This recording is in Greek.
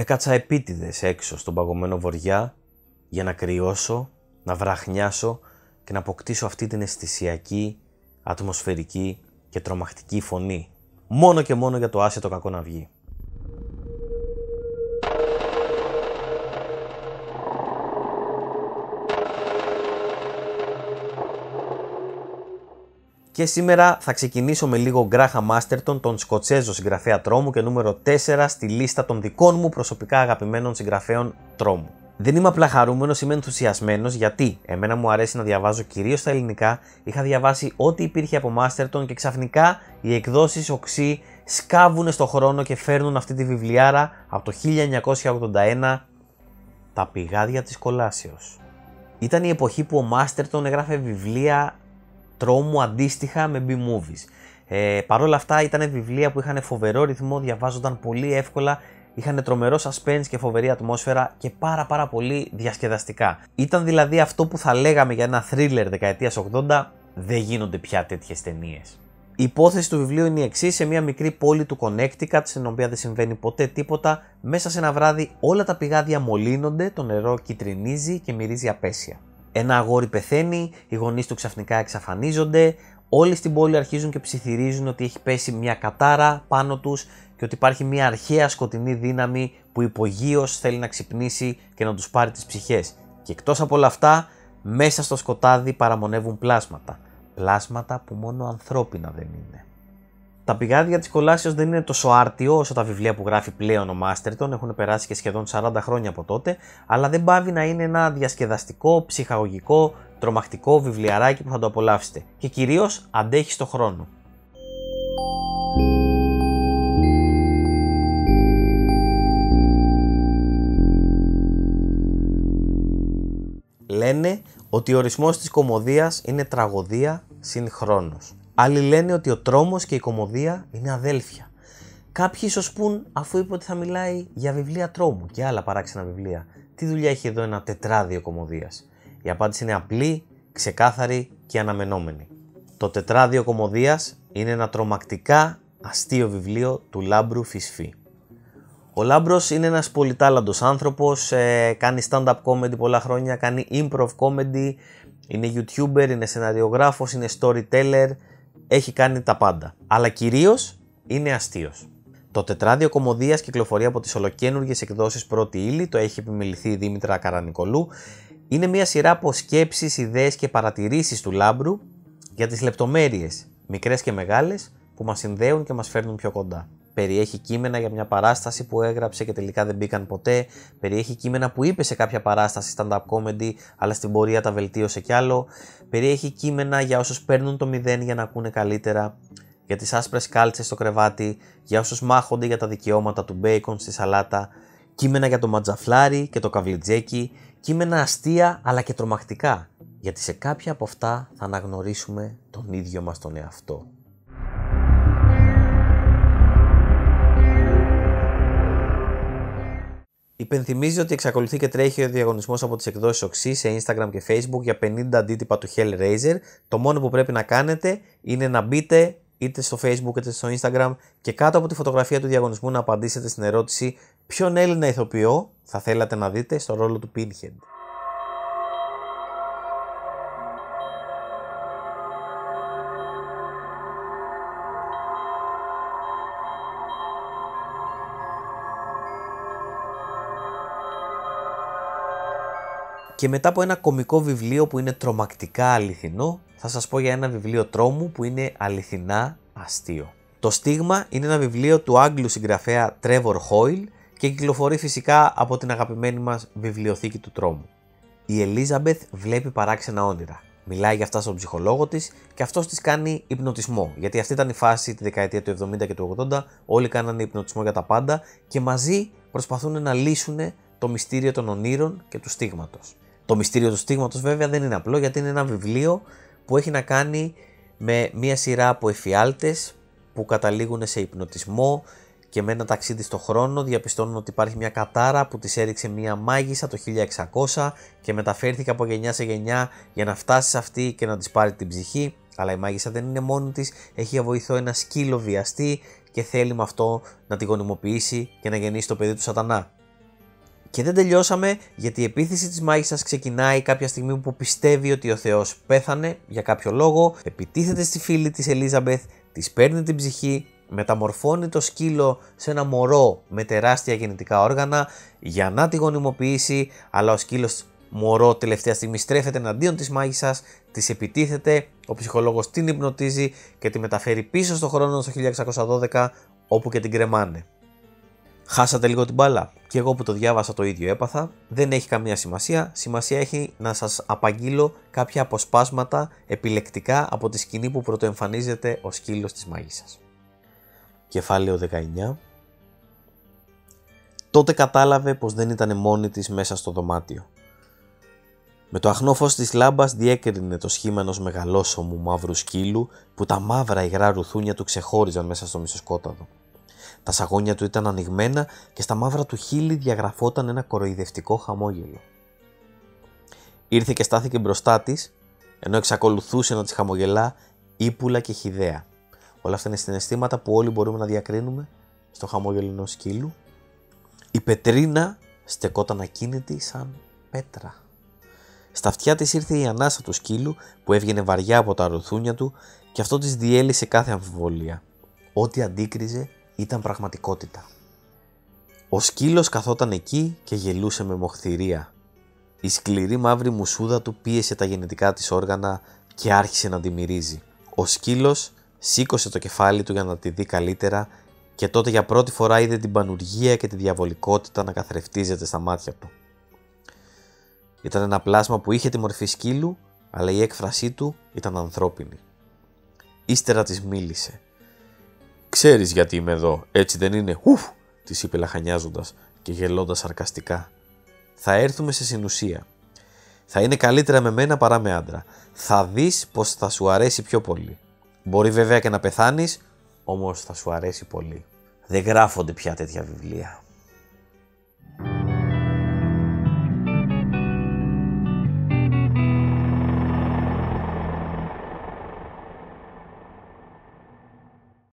Έκατσα επίτηδες έξω στον παγωμένο βοριά για να κρυώσω, να βραχνιάσω και να αποκτήσω αυτή την αισθησιακή, ατμοσφαιρική και τρομακτική φωνή. Μόνο και μόνο για το άσε το κακό να βγει. Και σήμερα θα ξεκινήσω με λίγο Γκράχα Μάστερτον, τον Σκοτσέζο συγγραφέα τρόμου και νούμερο 4 στη λίστα των δικών μου προσωπικά αγαπημένων συγγραφέων τρόμου. Δεν είμαι απλά χαρούμενος, είμαι ενθουσιασμένος γιατί εμένα μου αρέσει να διαβάζω κυρίως στα ελληνικά. Είχα διαβάσει ό,τι υπήρχε από Μάστερτον και ξαφνικά οι εκδόσεις οξύ σκάβουν στο χρόνο και φέρνουν αυτή τη βιβλιάρα από το 1981 Τα πηγάδια της Κολάσεως. Ήταν η εποχή που ο Μάστερτον έγραφε βιβλία τρόμου αντίστοιχα με B-movies. Ε, Παρ' όλα αυτά ήταν βιβλία που είχαν φοβερό ρυθμό, διαβάζονταν πολύ εύκολα, είχαν τρομερό suspense και φοβερή ατμόσφαιρα και πάρα πάρα πολύ διασκεδαστικά. Ήταν δηλαδή αυτό που θα λέγαμε για ένα thriller δεκαετίας 80, δεν γίνονται πια τέτοιες ταινίες. Η υπόθεση του βιβλίου είναι η εξής: σε μια μικρή πόλη του Connecticut, στην οποία δεν συμβαίνει ποτέ τίποτα, μέσα σε ένα βράδυ όλα τα πηγάδια μολύνονται, το νερό κυτρινίζει και μυρίζει απέσια. Ένα αγόρι πεθαίνει, οι γονείς του ξαφνικά εξαφανίζονται, όλοι στην πόλη αρχίζουν και ψιθυρίζουν ότι έχει πέσει μια κατάρα πάνω τους και ότι υπάρχει μια αρχαία σκοτεινή δύναμη που υπογείως θέλει να ξυπνήσει και να τους πάρει τις ψυχές. Και εκτός από όλα αυτά, μέσα στο σκοτάδι παραμονεύουν πλάσματα. Πλάσματα που μόνο ανθρώπινα δεν είναι. Τα πηγάδια της κολάσεω δεν είναι τόσο άρτιο όσο τα βιβλία που γράφει πλέον ο Μάστερτον, έχουν περάσει και σχεδόν 40 χρόνια από τότε, αλλά δεν πάβει να είναι ένα διασκεδαστικό, ψυχαγωγικό, τρομακτικό βιβλιαράκι που θα το απολαύσετε και κυρίως αντέχει στο χρόνο. Λένε ότι ο ορισμός της κομμωδίας είναι τραγωδία συγχρόνως. Άλλοι λένε ότι ο τρόμος και η κομμωδία είναι αδέλφια. Κάποιοι ίσως πούν, αφού είπε ότι θα μιλάει για βιβλία τρόμου και άλλα παράξενα βιβλία, τι δουλειά έχει εδώ ένα τετράδιο κομμωδίας; Η απάντηση είναι απλή, ξεκάθαρη και αναμενόμενη. Το τετράδιο κομμωδίας είναι ένα τρομακτικά αστείο βιβλίο του Λάμπρου Φυσφή. Ο Λάμπρος είναι ένας πολυτάλαντος άνθρωπος, ε, κάνει stand-up comedy πολλά χρόνια, κάνει improv comedy, είναι youtuber, είναι σεναριογράφος, είναι storyteller, έχει κάνει τα πάντα. Αλλά κυρίως είναι αστείος. Το τετράδιο κομμωδίας κυκλοφορεί από τις ολοκένουργιε εκδόσεις πρώτη ύλη, το έχει επιμεληθεί η Δήμητρα Καρανικολού. Είναι μια σειρά από σκέψεις, ιδέες και παρατηρήσεις του Λάμπρου για τις λεπτομέρειες, μικρές και μεγάλες, που μας συνδέουν και μας φέρνουν πιο κοντά. Περιέχει κείμενα για μια παράσταση που έγραψε και τελικά δεν μπήκαν ποτέ. Περιέχει κείμενα που είπε σε κάποια παράσταση stand-up comedy, αλλά στην πορεία τα βελτίωσε κι άλλο. Περιέχει κείμενα για όσους παίρνουν το μηδέν για να ακούνε καλύτερα. Για τις άσπρες κάλτσες στο κρεβάτι. Για όσους μάχονται για τα δικαιώματα του μπέικον στη σαλάτα. Κείμενα για το ματζαφλάρι και το καβλιτζέκι. Κείμενα αστεία αλλά και τρομακτικά. Γιατί σε κάποια από αυτά θα αναγνωρίσουμε τον ίδιο μας τον εαυτό. Υπενθυμίζει ότι εξακολουθεί και τρέχει ο διαγωνισμός από τις εκδόσεις Οξύ σε Instagram και Facebook για 50 αντίτυπα του Hellraiser. Το μόνο που πρέπει να κάνετε είναι να μπείτε είτε στο Facebook είτε στο Instagram και κάτω από τη φωτογραφία του διαγωνισμού να απαντήσετε στην ερώτηση ποιον Έλληνα ηθοποιό θα θέλατε να δείτε στο ρόλο του Pinhead. Και μετά από ένα κομικό βιβλίο που είναι τρομακτικά αληθινό, θα σας πω για ένα βιβλίο τρόμου που είναι αληθινά αστείο. Το Στίγμα είναι ένα βιβλίο του Άγγλου συγγραφέα Trevor Hoyle και κυκλοφορεί φυσικά από την αγαπημένη μας βιβλιοθήκη του τρόμου. Η Ελίζαμπεθ βλέπει παράξενα όνειρα. Μιλάει για αυτά στον ψυχολόγο της και αυτός της κάνει υπνοτισμό. Γιατί αυτή ήταν η φάση τη δεκαετία του 70 και του 80. Όλοι κάνανε υπνοτισμό για τα πάντα και μαζί προσπαθούν να λύσουν το μυστήριο των ονείρων και του στίγματος. Το μυστήριο του στίγματος βέβαια δεν είναι απλό γιατί είναι ένα βιβλίο που έχει να κάνει με μια σειρά από εφιάλτες που καταλήγουν σε υπνοτισμό και με ένα ταξίδι στο χρόνο διαπιστώνουν ότι υπάρχει μια κατάρα που της έριξε μια μάγισσα το 1600 και μεταφέρθηκε από γενιά σε γενιά για να φτάσει σε αυτή και να της πάρει την ψυχή αλλά η μάγισσα δεν είναι μόνη της, έχει για βοηθό ένα σκύλο βιαστή και θέλει με αυτό να τη γονιμοποιήσει και να γεννήσει το παιδί του σατανά. Και δεν τελειώσαμε γιατί η επίθεση της μάγισσας ξεκινάει κάποια στιγμή που πιστεύει ότι ο Θεός πέθανε για κάποιο λόγο, επιτίθεται στη φίλη της Ελίζαμπεθ, της παίρνει την ψυχή, μεταμορφώνει το σκύλο σε ένα μωρό με τεράστια γεννητικά όργανα για να τη γονιμοποιήσει, αλλά ο σκύλος μωρό τελευταία στιγμή στρέφεται εναντίον της μάγισσας, της επιτίθεται, ο ψυχολόγος την υπνοτίζει και τη μεταφέρει πίσω στο χρόνο στο 1612 όπου και την κρεμάνε. Χάσατε λίγο την μπάλα. Και εγώ που το διάβασα το ίδιο έπαθα. Δεν έχει καμία σημασία. Σημασία έχει να σας απαγγείλω κάποια αποσπάσματα επιλεκτικά από τη σκηνή που πρωτοεμφανίζεται ο σκύλος της μάγισσας. Κεφάλαιο 19 Τότε κατάλαβε πως δεν ήταν μόνη της μέσα στο δωμάτιο. Με το αχνό φως της λάμπας διέκρινε το σχήμα ενός μεγαλόσωμου μαύρου σκύλου που τα μαύρα υγρά ρουθούνια του ξεχώριζαν μέσα στο μισοσκόταδο. Τα σαγόνια του ήταν ανοιγμένα και στα μαύρα του χείλη διαγραφόταν ένα κοροϊδευτικό χαμόγελο. Ήρθε και στάθηκε μπροστά της, ενώ εξακολουθούσε να της χαμογελά ύπουλα και χιδέα. Όλα αυτά είναι συναισθήματα που όλοι μπορούμε να διακρίνουμε στο χαμόγελο ενός σκύλου. Η Πετρίνα στεκόταν ακίνητη σαν πέτρα. Στα αυτιά της ήρθε η ανάσα του σκύλου που έβγαινε βαριά από τα ρουθούνια του και αυτό της διέλυσε κάθε αμφιβολία. Ό,τι αντίκριζε ήταν πραγματικότητα. Ο σκύλος καθόταν εκεί και γελούσε με μοχθηρία. Η σκληρή μαύρη μουσούδα του πίεσε τα γενετικά της όργανα και άρχισε να τη μυρίζει. Ο σκύλος σήκωσε το κεφάλι του για να τη δει καλύτερα και τότε για πρώτη φορά είδε την πανουργία και τη διαβολικότητα να καθρεφτίζεται στα μάτια του. Ήταν ένα πλάσμα που είχε τη μορφή σκύλου, αλλά η έκφρασή του ήταν ανθρώπινη. Ύστερα της μίλησε. «Ξέρεις γιατί είμαι εδώ, έτσι δεν είναι» «Ουφ» της είπε λαχανιάζοντας και γελώντας σαρκαστικά. «Θα έρθουμε σε συνουσία. Θα είναι καλύτερα με μένα παρά με άντρα. Θα δεις πως θα σου αρέσει πιο πολύ. Μπορεί βέβαια και να πεθάνεις, όμως θα σου αρέσει πολύ. Δεν γράφονται πια τέτοια βιβλία.